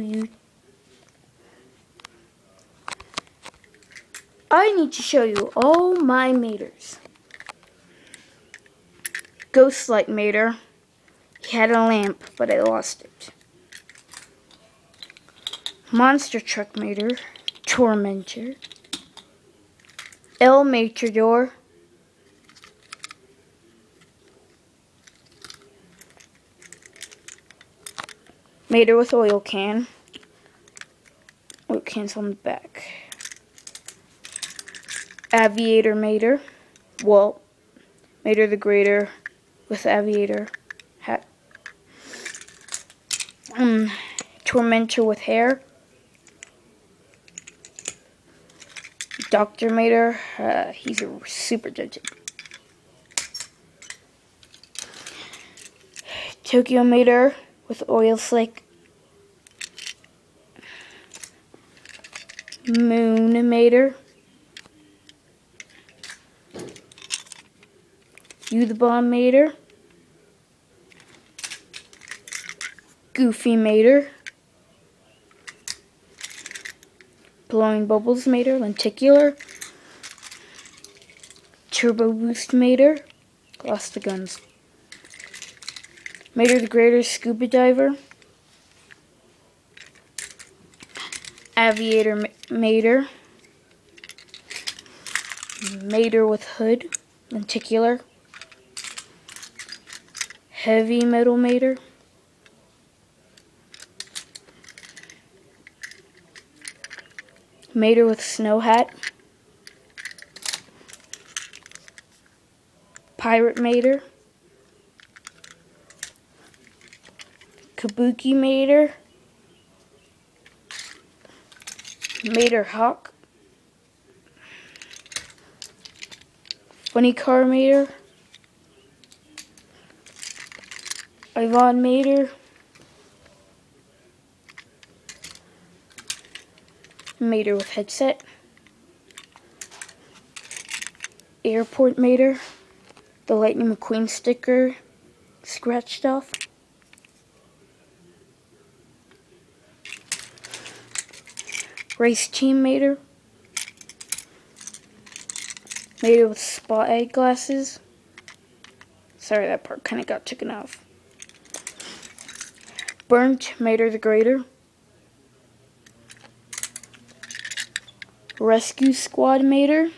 you. I need to show you all my maters. Ghost Light Mater. He had a lamp, but I lost it. Monster Truck Mater. Tormentor. El Matador. Mater with oil can. Oil cans on the back. Aviator Mater. Well, Mater the Greater with Aviator hat. Um, Tormentor with hair. Dr. Mater, uh, he's a super gentle. Tokyo Mater with oil slick. Moon Mater. You the Bomb Mater. Goofy Mater. Blowing Bubbles Mater, Lenticular. Turbo Boost Mater. Lost the guns. Mater the Greater Scuba Diver. Aviator Mater. Mater with Hood. Lenticular. Heavy Metal Mater. Mater with Snow Hat. Pirate Mater. Kabuki Mater. Mater Hawk. Funny Car Mater. Ivan Mater. Mater with headset. Airport Mater. The Lightning McQueen sticker scratched off. Race Team Mater. Mater with spot glasses. Sorry, that part kind of got taken off. Burnt Mater the Greater. Rescue Squad Mater.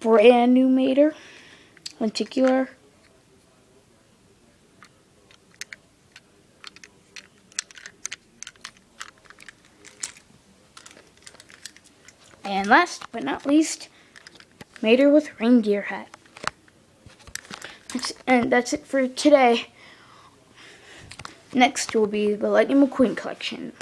Brand new Mater. Lenticular. And last but not least, Mater with reindeer hat. That's, and that's it for today. Next will be the Lightning McQueen collection.